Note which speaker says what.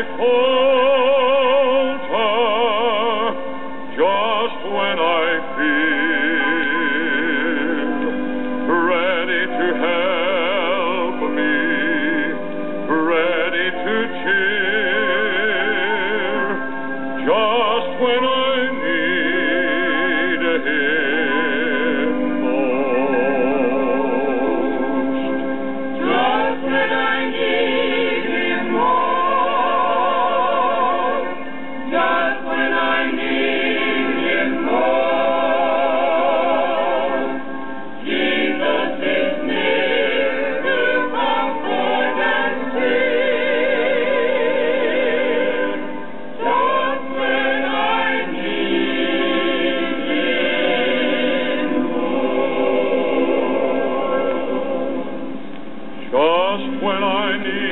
Speaker 1: echo Domini